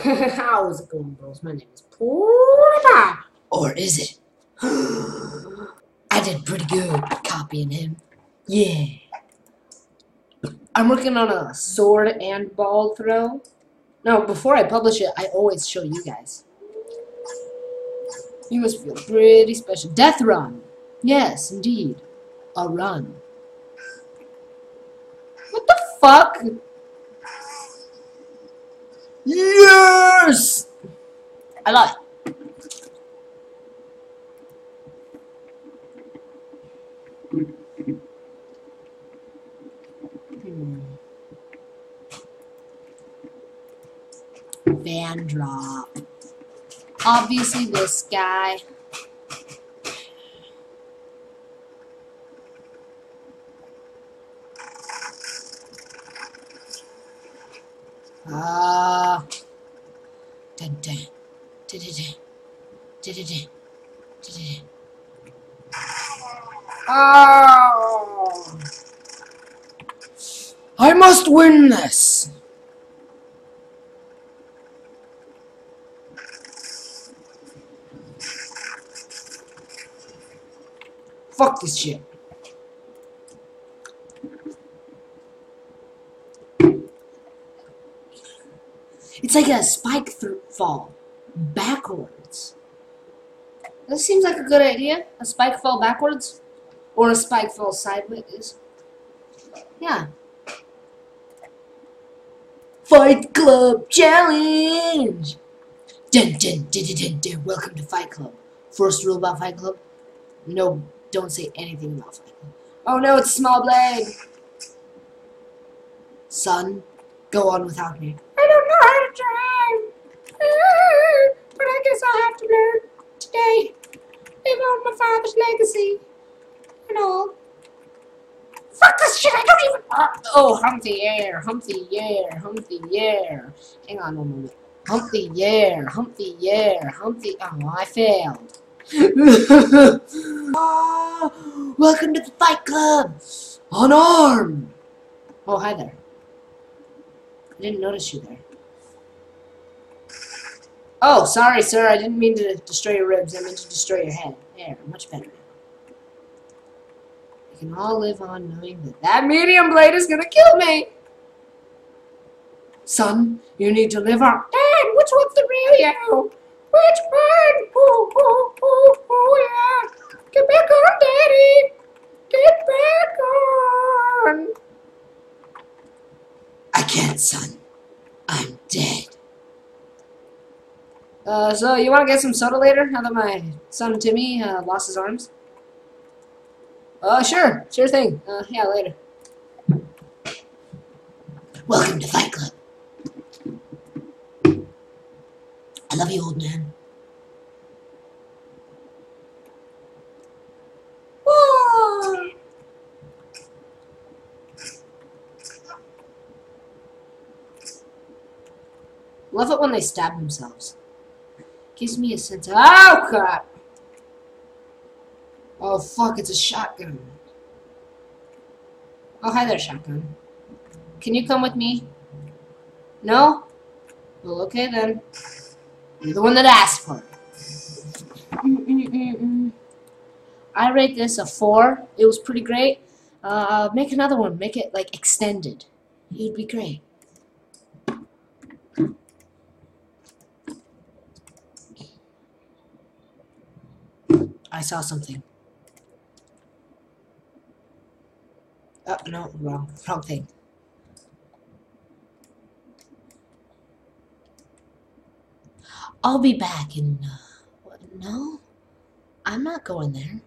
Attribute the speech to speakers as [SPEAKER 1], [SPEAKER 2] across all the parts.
[SPEAKER 1] How's it going, bros? My name is Porta.
[SPEAKER 2] Or is it? I did pretty good copying him. Yeah.
[SPEAKER 1] I'm working on a sword and ball throw. No, before I publish it, I always show you guys. You must feel pretty special. Death run. Yes, indeed. A run. What the fuck?
[SPEAKER 2] Yes!
[SPEAKER 1] Love it. Hmm. Van drop. Obviously this guy. Ah. Dun dun. Dun dun dun. Dun dun dun. Dun dun dun. Oh.
[SPEAKER 2] I must win this!
[SPEAKER 1] Fuck this shit. It's like a spike fall backwards. This seems like a good idea. A spike fall backwards, or a spike fall sideways. Yeah. Fight Club Challenge. Dun dun dun dun dun. dun. Welcome to Fight Club. First rule about Fight Club: no, don't say anything about Fight Club. Oh no, it's small blade. Son, go on without me. Drive. Uh, but I guess I'll have to learn today. Live on my father's legacy and all. Fuck this shit, I don't even. Uh, oh, hump the air, hump the air, hump air. Hang on one moment. Hump the air, hump the air, hump. Oh, I failed. Ah, welcome to the Fight Club! Unarmed! Oh, hi there. I didn't notice you there. Oh, sorry, sir. I didn't mean to destroy your ribs. I meant to destroy your head. There, much better. We can all live on knowing that that medium blade is gonna kill me. Son, you need to live on. Dad, which one's the real you? Which one oh, oh, yeah. Get back on, Daddy. Get back on.
[SPEAKER 2] I can't, son. I'm dead.
[SPEAKER 1] Uh, so you want to get some soda later? Now that my son Timmy uh, lost his arms. Uh, sure, sure thing. Uh, yeah, later.
[SPEAKER 2] Welcome to Fight Club. I love you, old man.
[SPEAKER 1] Whoa. Love it when they stab themselves. Gives me a sense of oh crap. Oh fuck! It's a shotgun. Oh hi there, shotgun. Can you come with me? No? Well, okay then. You're the one that asked for it. I rate this a four. It was pretty great. Uh, make another one. Make it like extended. It'd be great. I saw something. Oh, no, wrong. Wrong thing. I'll be back in, uh, what, no? I'm not going there.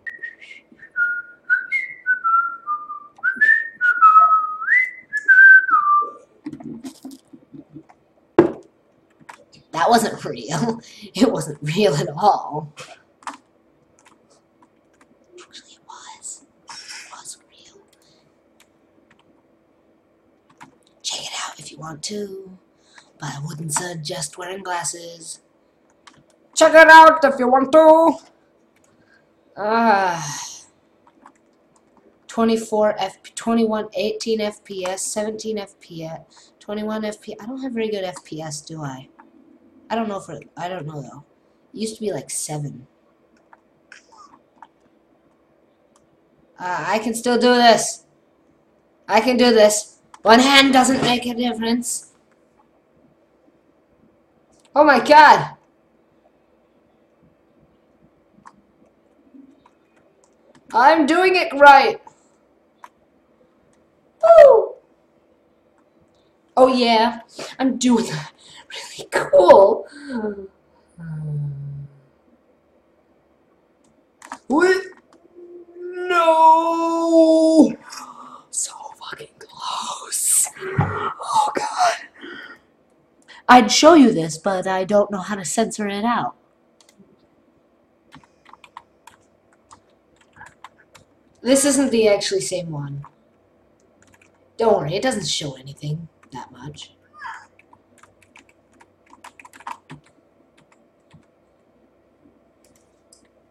[SPEAKER 1] That wasn't real. It wasn't real at all. Actually, it was. It was real. Check it out if you want to, but I wouldn't suggest wearing glasses. Check it out if you want to. Ah. 24 F 21 18 FPS 17 FPS 21 FPS I don't have very good FPS do I I don't know for I don't know though. It used to be like seven. Uh, I can still do this. I can do this. One hand doesn't make a difference. Oh my god! I'm doing it right! Woo! Oh yeah, I'm doing that really cool. What? No! So fucking close. Oh god. I'd show you this, but I don't know how to censor it out. This isn't the actually same one. Don't worry, it doesn't show anything that much.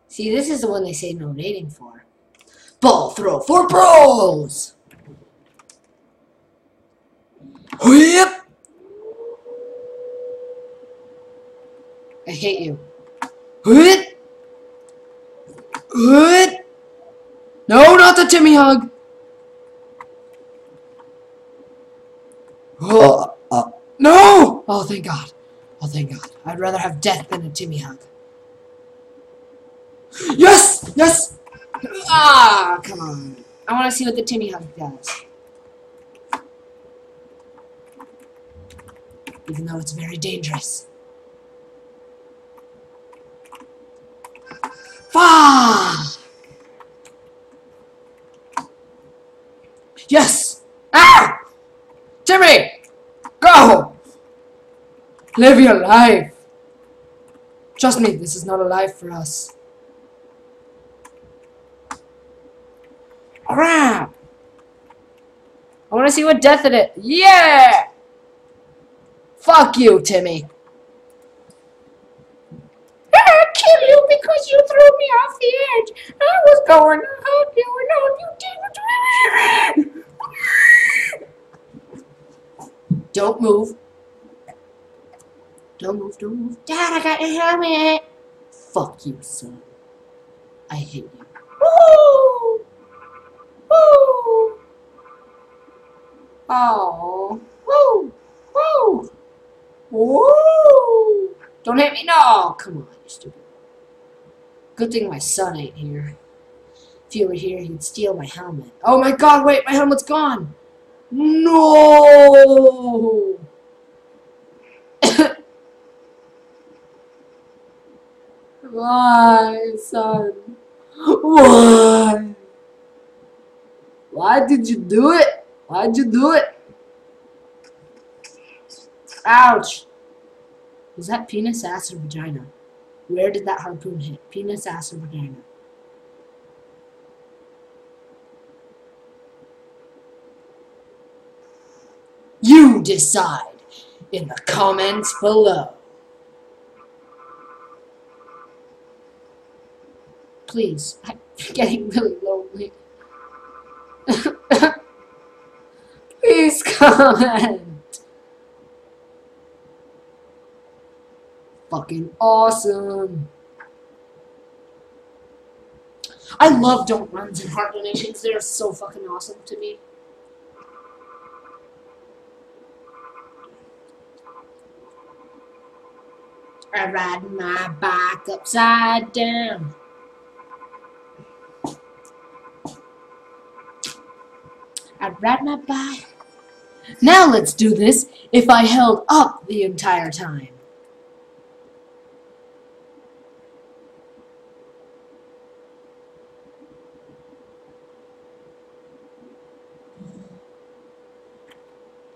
[SPEAKER 1] See, this is the one they say no rating for. Ball throw for pros! Whip! I hate you. Whip! Whip! No, not the Timmy hug! Oh, uh, no! Oh, thank God. Oh, thank God. I'd rather have death than a Timmy hug. Yes! Yes! Ah, come on. I want to see what the Timmy hug does. Even though it's very dangerous. Fuck! Yes! Ah! Timmy! Go! Live your life! Trust me, this is not a life for us. Crap! I want to see what death it is. Yeah! Fuck you, Timmy. I kill you because you threw me off the edge. I was going to help you, and all you did was... Don't move. Don't move, don't move. Dad, I got your helmet. Fuck you, son. I hate you. Woo! Woo! Oh. Woo! Woo! Woo! Don't hit me. No! Come on, you stupid. Good thing my son ain't here. If he were here, he'd steal my helmet. Oh my god, wait, my helmet's gone! No! Why, son? Why? Why did you do it? Why'd you do it? Ouch! Was that penis, ass, or vagina? Where did that harpoon hit? Penis, ass, or vagina? You decide in the comments below. Please, I'm getting really lonely. Please comment. Fucking awesome. I love don't runs and heart donations. They're so fucking awesome to me. I ride my bike upside down. I'd ride my bike. Now let's do this if I held up the entire time.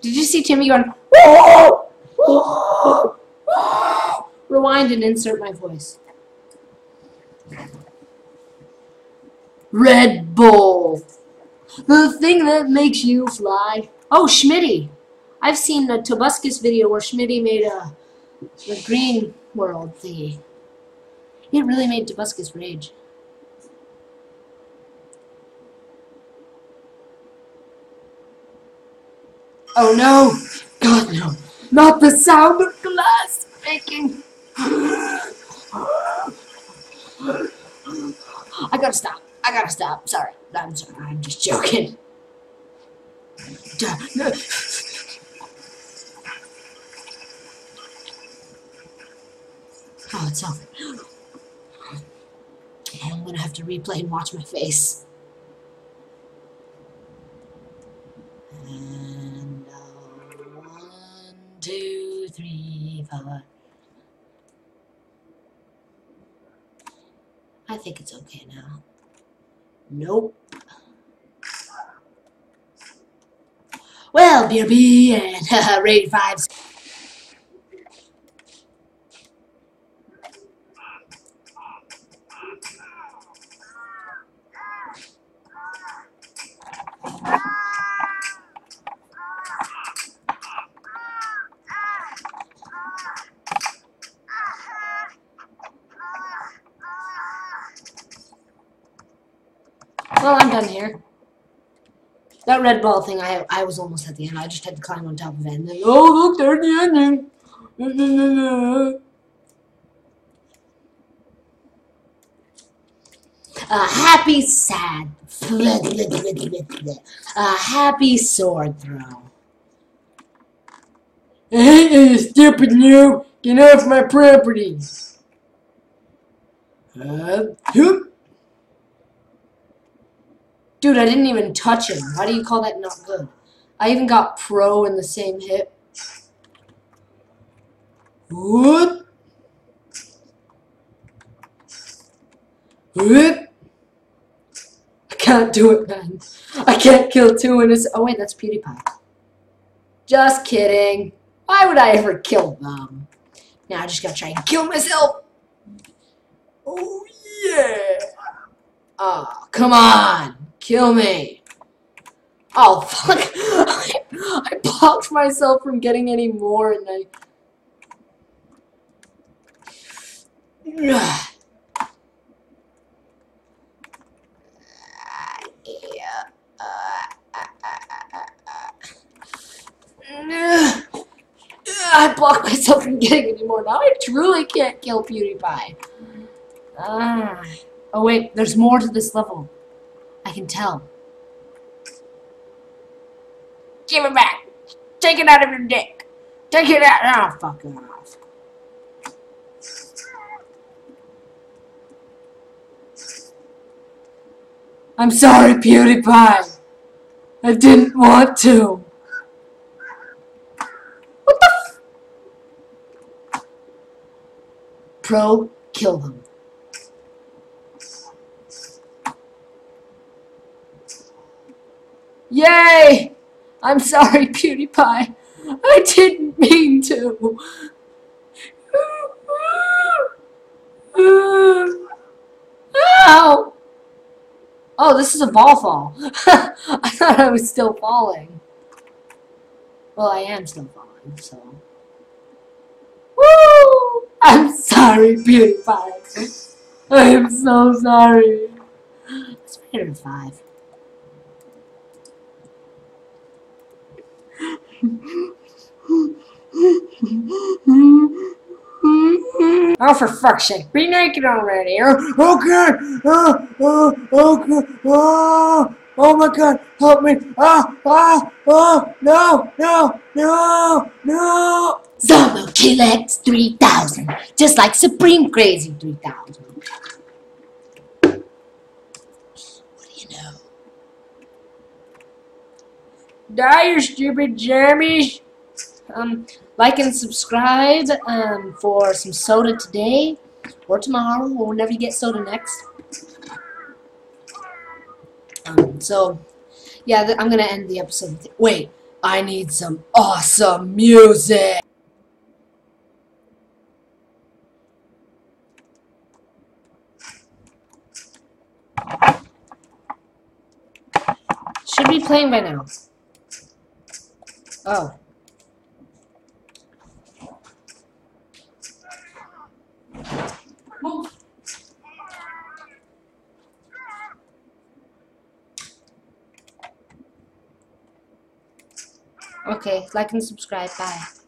[SPEAKER 1] Did you see Timmy going, "Whoa! Whoa! Whoa!" Rewind and insert my voice. Red Bull. The thing that makes you fly. Oh, Schmitty. I've seen a Tobuscus video where Schmitty made a, a green world thingy. It really made Tobuscus rage. Oh no! God no! Not the sound of glass! breaking! I gotta stop. I gotta stop. Sorry. I'm sorry. I'm just joking. Oh, it's over. I'm gonna have to replay and watch my face. And uh, one, two, three. I think it's okay now. Nope. Well, BRB and uh, Raid 5. Well, I'm done here. That red ball thing, I I was almost at the end. I just had to climb on top of it. And oh, look, there's the ending. A happy sad. A happy sword throw. Hey, stupid noob! Get off my property! Uh, whoop. Dude, I didn't even touch him. Why do you call that not good? I even got pro in the same hit. Whoop. Whoop. I can't do it, man. I can't kill two in a... Oh, wait, that's PewDiePie. Just kidding. Why would I ever kill them? Now I just gotta try and kill myself. Oh, yeah. Oh, come on. Kill me. Oh, fuck. I, I blocked myself from getting any more and I... yeah. I blocked myself from getting any more. Now I truly can't kill PewDiePie. Ah. Oh wait, there's more to this level. I can tell. Give it back. Take it out of your dick. Take it out. now. Oh, fuck off. I'm sorry, PewDiePie. I didn't want to. What the f- Pro, kill them. Yay! I'm sorry, PewDiePie. I didn't mean to. Ow! Oh, this is a ball fall. I thought I was still falling. Well, I am still falling, so. Woo! I'm sorry, PewDiePie. I am so sorry. It's better than five. Oh, for fuck's sake, be naked already. Oh, oh God. Oh, oh, oh, God. Oh, oh my God. Help me. Oh, oh, oh, no, no, no, no.
[SPEAKER 2] Zombo Kill X 3000. Just like Supreme Crazy 3000. What do you know?
[SPEAKER 1] Die, you stupid jammies. Um, like and subscribe um, for some soda today or tomorrow or whenever you get soda next. Um, so, yeah, I'm going to end the episode. Wait, I need some awesome music. Should be playing by now. Oh. Okay, like and subscribe. Bye.